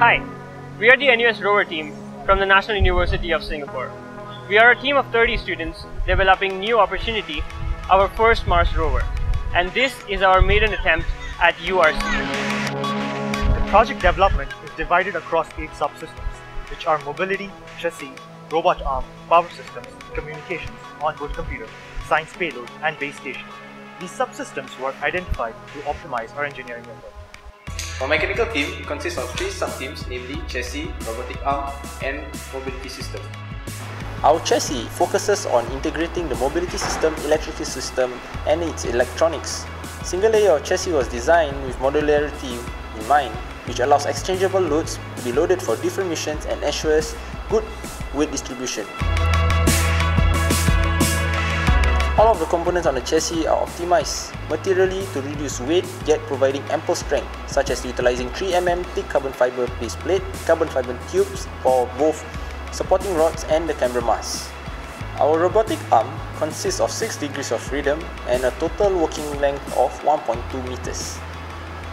Hi, we are the NUS rover team from the National University of Singapore. We are a team of 30 students developing New Opportunity, our first Mars rover, and this is our maiden attempt at URC. The project development is divided across eight subsystems, which are mobility, chassis, robot arm, power systems, communications, onboard computer, science payload, and base station. These subsystems were identified to optimize our engineering effort. Our mechanical team consists of three sub-teams, namely chassis, robotic arm, and mobility system. Our chassis focuses on integrating the mobility system, electricity system, and its electronics. Single layer of chassis was designed with modularity in mind, which allows exchangeable loads to be loaded for different missions and ensures good weight distribution. All of the components on the chassis are optimized materially to reduce weight yet providing ample strength, such as utilizing 3mm thick carbon fiber base plate, carbon fiber tubes for both supporting rods and the camera mast. Our robotic arm consists of 6 degrees of freedom and a total working length of 1.2 meters.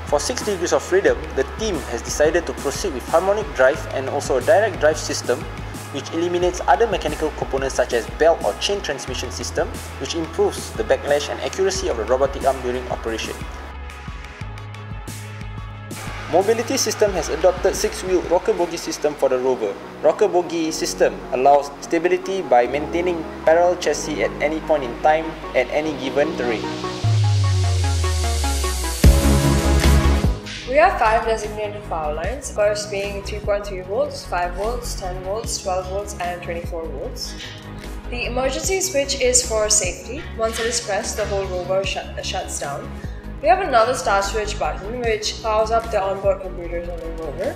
For 6 degrees of freedom, the team has decided to proceed with harmonic drive and also a direct drive system which eliminates other mechanical components such as belt or chain transmission system, which improves the backlash and accuracy of the robotic arm during operation. Mobility System has adopted 6-wheel rocker bogie system for the rover. Rocker bogie system allows stability by maintaining parallel chassis at any point in time at any given terrain. We have five designated power lines, first being 3.3 volts, 5 volts, 10 volts, 12 volts, and 24 volts. The emergency switch is for safety. Once it is pressed, the whole rover uh, shuts down. We have another start switch button which powers up the onboard computers on the rover.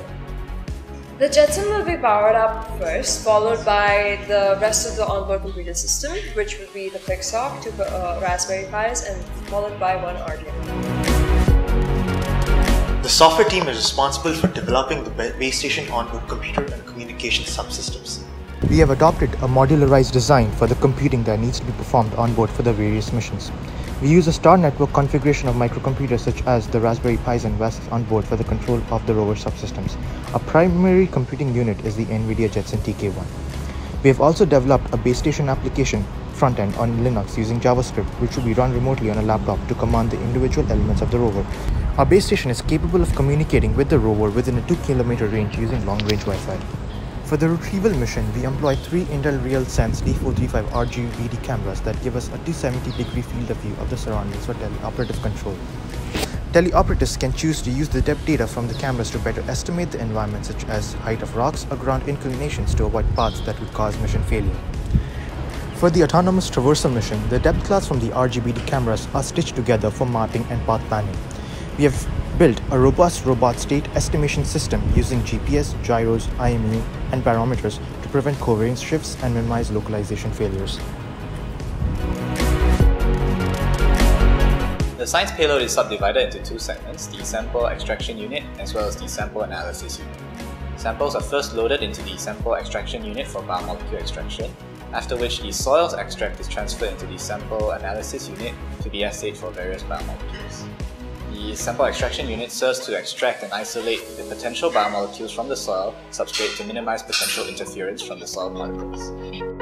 The Jetson will be powered up first, followed by the rest of the onboard computer system, which will be the Pixhawk, two uh, Raspberry Pis, and followed by one Arduino. The software team is responsible for developing the base station onboard computer and communication subsystems. We have adopted a modularized design for the computing that needs to be performed on board for the various missions. We use a star network configuration of microcomputers such as the Raspberry Pis and VASCs on board for the control of the rover subsystems. Our primary computing unit is the NVIDIA Jetson TK1. We have also developed a base station application front end on Linux using JavaScript which will be run remotely on a laptop to command the individual elements of the rover. Our base station is capable of communicating with the rover within a 2 km range using long-range Wi-Fi. For the retrieval mission, we employ three Intel RealSense D435 RGBD cameras that give us a 270 degree field of view of the surroundings for teleoperative control. Teleoperatives can choose to use the depth data from the cameras to better estimate the environment such as height of rocks or ground inclinations to avoid paths that would cause mission failure. For the autonomous traversal mission, the depth clouds from the RGBD cameras are stitched together for mapping and path planning. We have built a robust robot state estimation system using GPS, gyros, IMU, and barometers to prevent covariance shifts and minimize localization failures. The science payload is subdivided into two segments, the sample extraction unit as well as the sample analysis unit. Samples are first loaded into the sample extraction unit for biomolecule extraction, after which the soils extract is transferred into the sample analysis unit to be assayed for various biomolecules. The sample extraction unit serves to extract and isolate the potential biomolecules from the soil substrate to minimize potential interference from the soil particles.